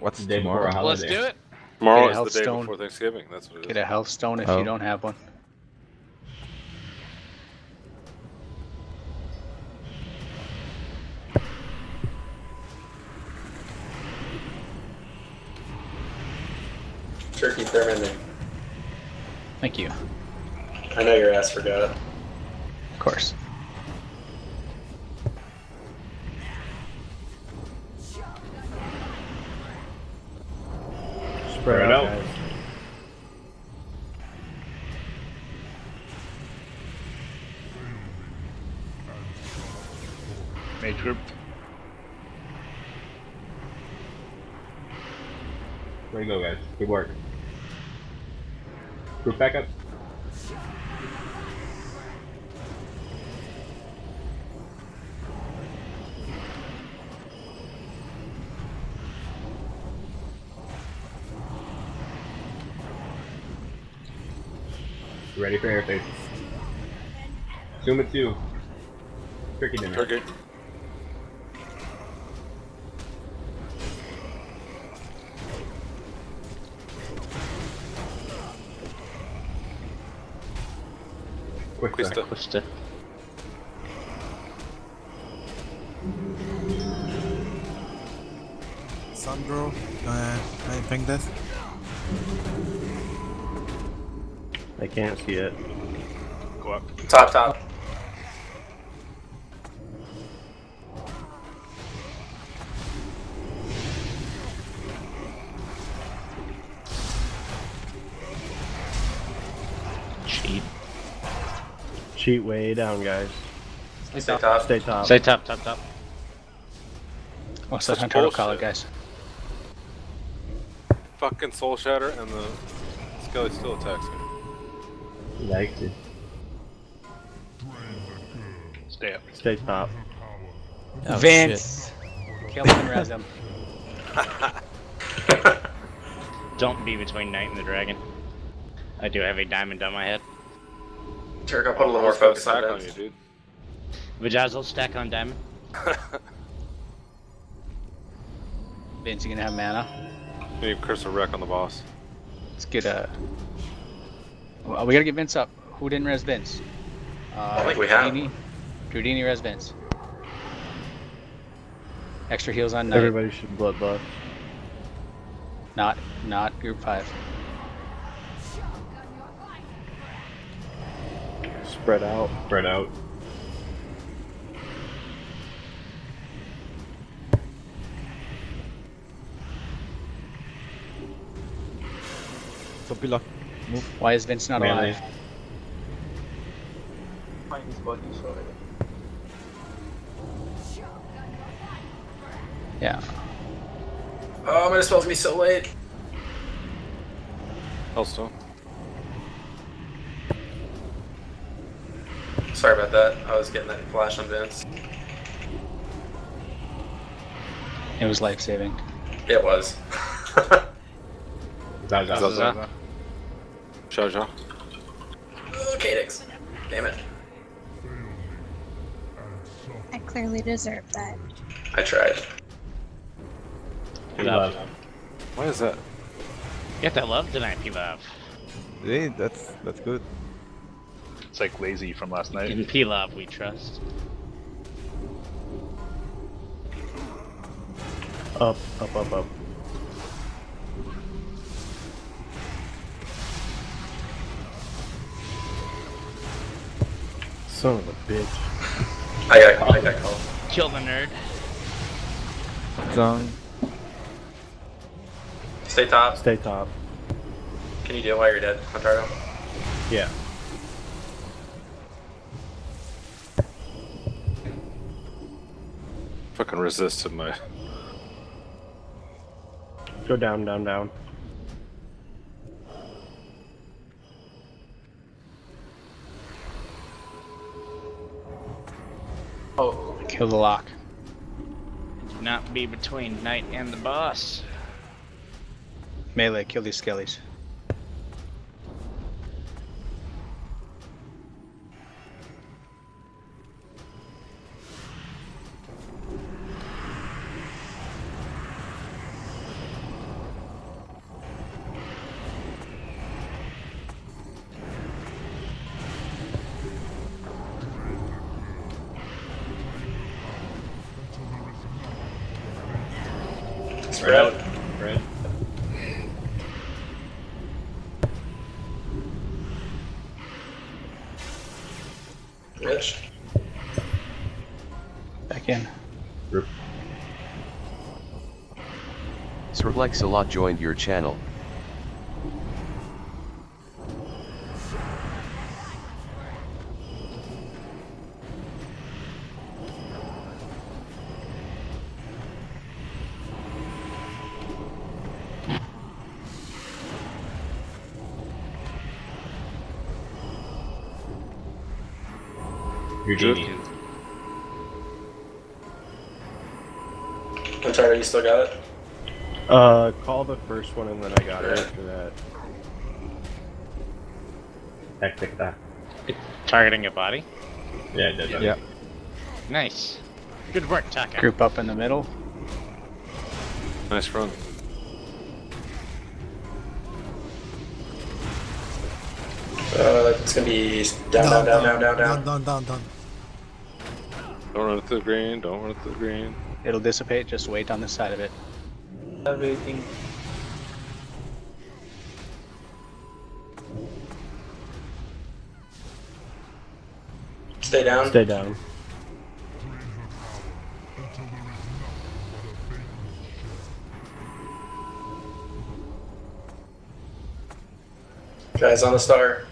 What's Day before a tomorrow? Let's do it. Tomorrow Get a is health the day stone. before Thanksgiving. That's what it is. Get a health stone if Oh. you don't have one. Turkey Thurman, Thank you. I know your ass forgot. Of course. Spread it out. Mage group. Way to go, guys. Good work. Group back up. Ready for air phase. Zoom it two. Turkey dinner. Turkey. Quick Quick step. step. Quista. Sandro, uh, can I bring this? I can't see it. Go up. Top, top. Cheat. Cheat way down, guys. Stay top. Stay top. Stay top, top, top. What's that Such on turtle collar, guys? Fucking Soul Shatter and the Skelly still attacks me. He likes it. Stay up. Stay top. Oh, Vince! Kill him and res him. Don't be between Knight and the Dragon. I do have a diamond on my head. Turk, I'll put a little more focus on on you, dude. Vajazzle stack on diamond. Vince, you gonna have mana? Need Curse of Wreck on the boss. Let's get a. Well, we gotta get Vince up. Who didn't res Vince? Uh, I think we have. Drudini. Drudini res Vince. Extra heals on Knight. Everybody should blood bloodbath. Not, not group five. Spread out. Spread out. Zombie lock. Why is Vince not Melee. alive? Yeah. Oh, my spell's me so late. Hellstone. Sorry about that. I was getting that flash on Vince. It was life saving. It was. Zaza. Zaza. Shaja. oh, Cadix. Damn it. I clearly deserve that. I tried. We love. Why is that? Get that love tonight, Pilaf. Hey, that's that's good. It's like lazy from last night. In Pilaf, we trust. Up, up, up, up. Son of a bitch. I got, I got called. Kill the nerd. Down. Stay top. Stay top. Can you do it while you're dead, Ontario? Yeah. Fucking resisted my. Go down, down, down. Oh. Kill the lock. Not be between Knight and the boss. Melee, kill these skellies. Spread. Spread. Rich. Back in. Sirglexalot joined your channel. You're Good. Hunter, you still got it? Uh, call the first one and then I got it after that. Tactic that. Targeting a body. Yeah, it does. Yeah. Nice. Good work, Taka. Group up in the middle. Nice run. Uh, it's gonna be down, down, down, down, down, down. down, down, down. Don't run it to the green. Don't run it to the green. It'll dissipate, just wait on this side of it. Everything. Stay down. Stay down. Guys on the star.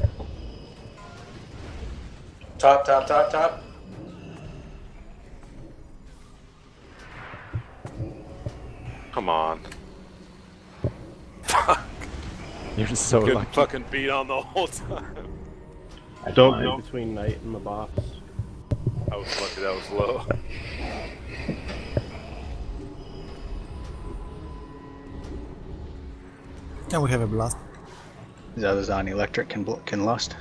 Top, top, top, top. Come on. You're so Getting lucky. fucking beat on the whole time. I Don't fine. go between Knight and the boss. I was lucky that was low. Can we have a blast? The others on electric can can lust.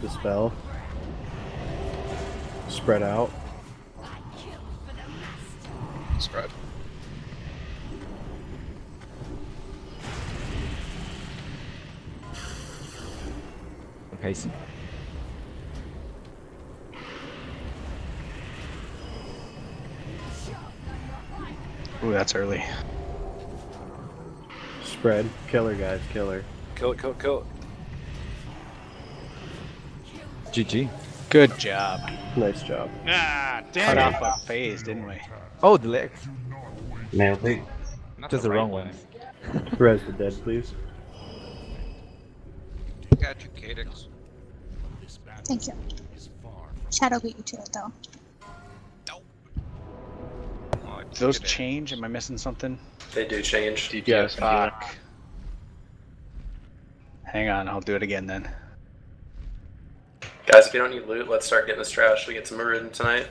Dispel. Spread out. Spread. Okay, so Ooh, that's early. Spread. Killer, guys. Killer. Kill it, kill it, kill it. GG. Good job. Nice job. Ah, Cut damn off it. a phase, didn't we? Oh, the legs. Nailed it. Not Just the right wrong way. ones. Res the dead, please. Got you, Cadence. Thank you. Shadow beat you to it though. Oh, Do those change? Am I missing something? They do change. DPS can do it. Fuck. Hang on, I'll do it again then. Guys, if you don't need loot, let's start getting this trash. We get some M'uru tonight.